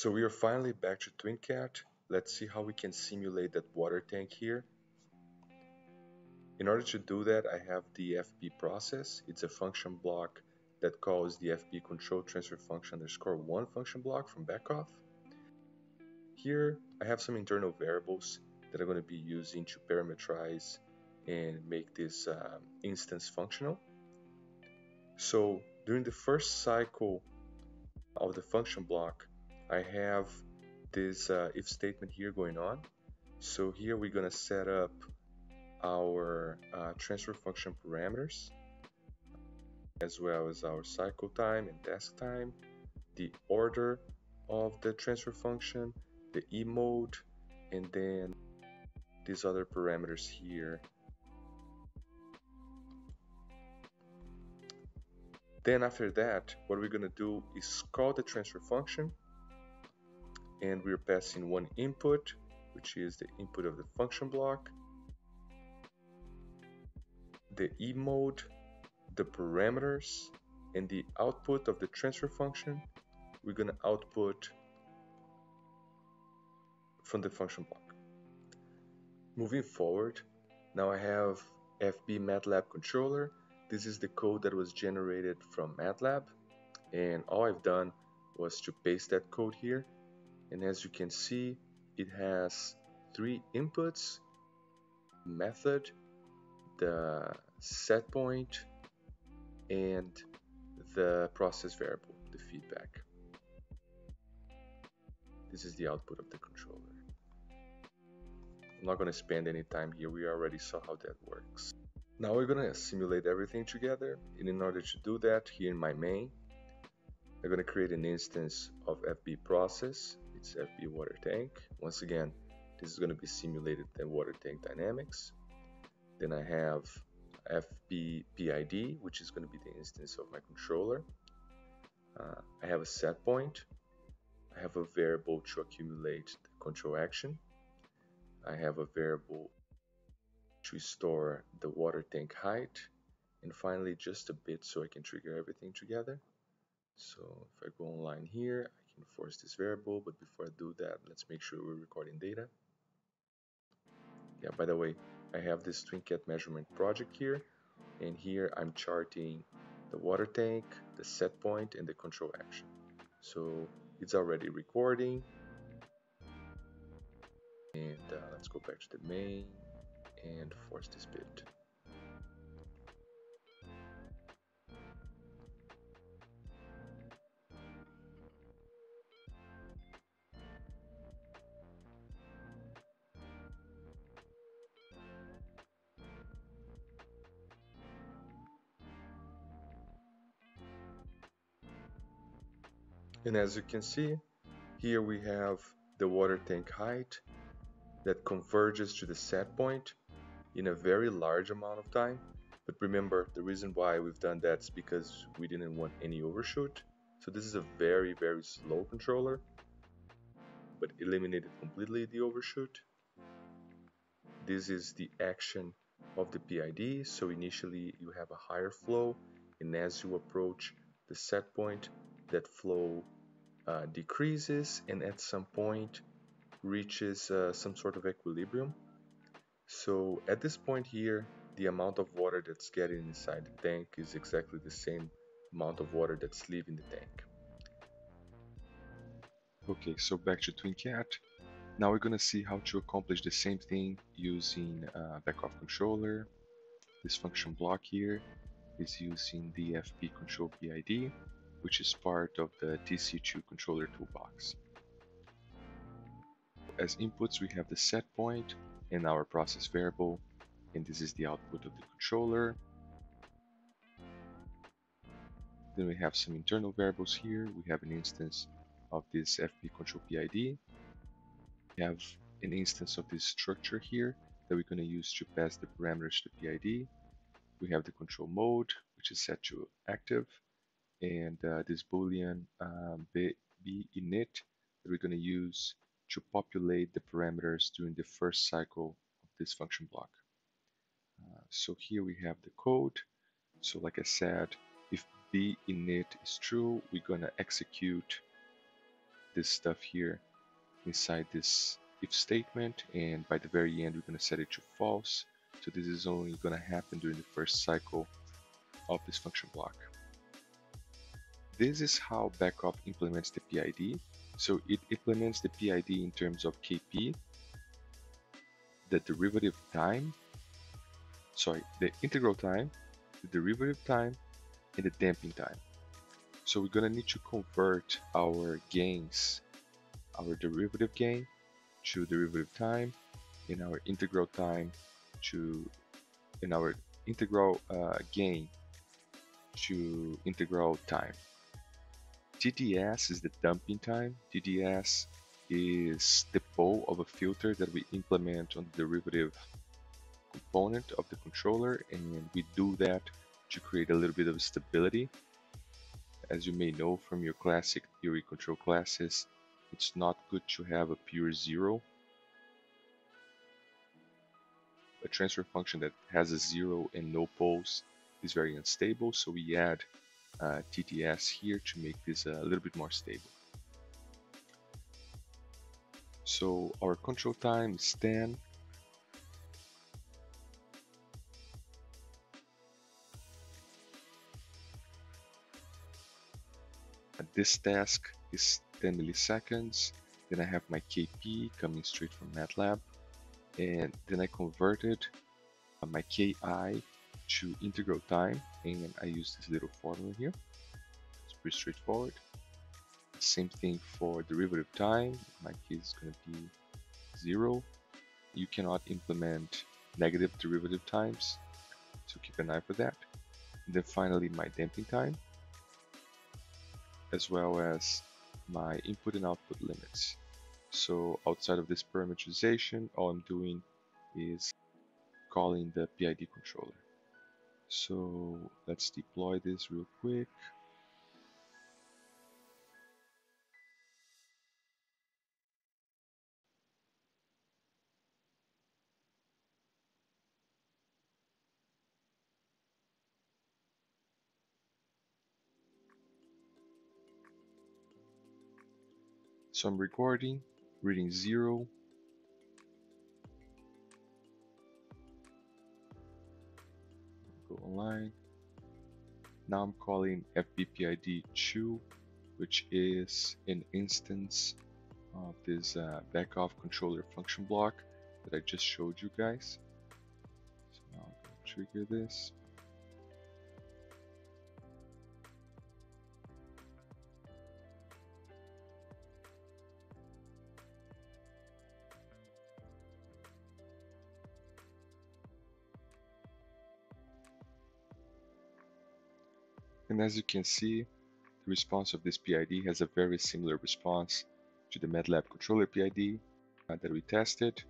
So we are finally back to TwinCat. Let's see how we can simulate that water tank here. In order to do that, I have the FB process. It's a function block that calls the FB control transfer function underscore one function block from Beckhoff. Here, I have some internal variables that I'm going to be using to parameterize and make this uh, instance functional. So during the first cycle of the function block, I have this uh, if statement here going on. So here we're going to set up our uh, transfer function parameters as well as our cycle time and task time, the order of the transfer function, the E mode, and then these other parameters here. Then after that, what we're going to do is call the transfer function and we're passing one input, which is the input of the function block, the E mode, the parameters, and the output of the transfer function, we're going to output from the function block. Moving forward, now I have FB MATLAB controller. This is the code that was generated from MATLAB, and all I've done was to paste that code here and as you can see it has three inputs method the set point and the process variable the feedback. This is the output of the controller. I'm not going to spend any time here. We already saw how that works. Now we're going to simulate everything together and in order to do that here in my main I'm going to create an instance of FB process it's FB water tank. Once again, this is going to be simulated the water tank dynamics. Then I have FB PID, which is going to be the instance of my controller. Uh, I have a set point. I have a variable to accumulate the control action. I have a variable to store the water tank height. And finally, just a bit so I can trigger everything together. So if I go online here, enforce this variable, but before I do that, let's make sure we're recording data. Yeah, by the way, I have this TwinCat measurement project here, and here I'm charting the water tank, the set point, and the control action. So it's already recording. And uh, let's go back to the main and force this bit. And as you can see, here we have the water tank height that converges to the set point in a very large amount of time. But remember, the reason why we've done that is because we didn't want any overshoot. So this is a very, very slow controller, but eliminated completely the overshoot. This is the action of the PID. So initially you have a higher flow, and as you approach the set point, that flow uh, decreases and at some point reaches uh, some sort of equilibrium. So at this point here, the amount of water that's getting inside the tank is exactly the same amount of water that's leaving the tank. Okay, so back to TwinCat. Now we're gonna see how to accomplish the same thing using uh, Beckhoff controller. This function block here is using the FB control PID which is part of the TC2 controller toolbox. As inputs we have the set point and our process variable and this is the output of the controller. Then we have some internal variables here. We have an instance of this FB control PID. We have an instance of this structure here that we're going to use to pass the parameters to PID. We have the control mode, which is set to active and uh, this boolean um, b, b init that we're going to use to populate the parameters during the first cycle of this function block. Uh, so here we have the code. So like I said, if b init is true, we're going to execute this stuff here inside this if statement and by the very end we're going to set it to false so this is only going to happen during the first cycle of this function block. This is how Beckhoff implements the PID. So it implements the PID in terms of KP, the derivative time, sorry, the integral time, the derivative time, and the damping time. So we're gonna need to convert our gains, our derivative gain to derivative time, in our integral time to, in our integral uh, gain to integral time. DDS is the damping time. DDS is the pole of a filter that we implement on the derivative component of the controller and we do that to create a little bit of stability. As you may know from your classic theory control classes, it's not good to have a pure zero. A transfer function that has a zero and no poles is very unstable, so we add uh, TDS here to make this a little bit more stable. So our control time is 10. this task is 10 milliseconds. Then I have my KP coming straight from MATLAB. And then I converted my KI to integral time and I use this little formula here. It's pretty straightforward. Same thing for derivative time. My case is going to be zero. You cannot implement negative derivative times, so keep an eye for that. And then finally my damping time, as well as my input and output limits. So outside of this parameterization, all I'm doing is calling the PID controller. So let's deploy this real quick. So I'm recording, reading zero, online. Now I'm calling FBPID2, which is an instance of this uh, Beckhoff controller function block that I just showed you guys. So now I'm to trigger this. And as you can see, the response of this PID has a very similar response to the MATLAB controller PID uh, that we tested.